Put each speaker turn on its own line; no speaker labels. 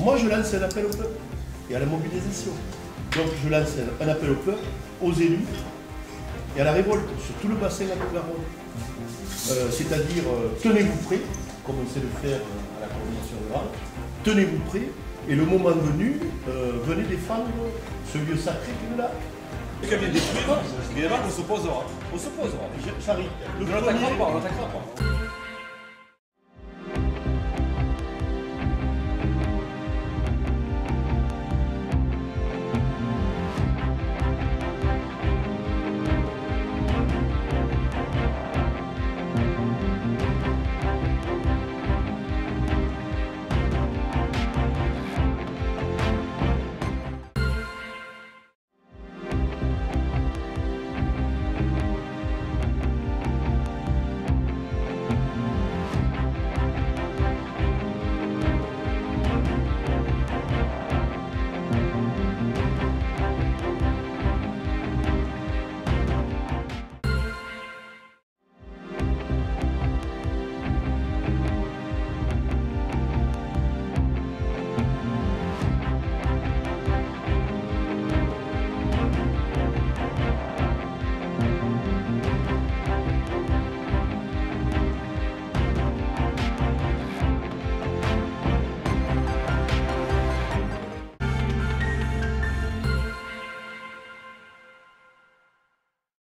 Moi, je lance un appel au peuple et à la mobilisation. Donc, je lance un appel au peuple, aux élus et à la révolte sur tout le bassin à Garonne. Euh, C'est-à-dire, euh, tenez-vous prêts, comme on sait le faire euh, à la coordination rurale, tenez-vous prêts et le moment venu, euh, venez défendre ce lieu sacré qui est là.
Quelqu'un vient détruire, évidemment on s'opposera. On s'opposera. On n'attaquera pas, on n'attaquera pas.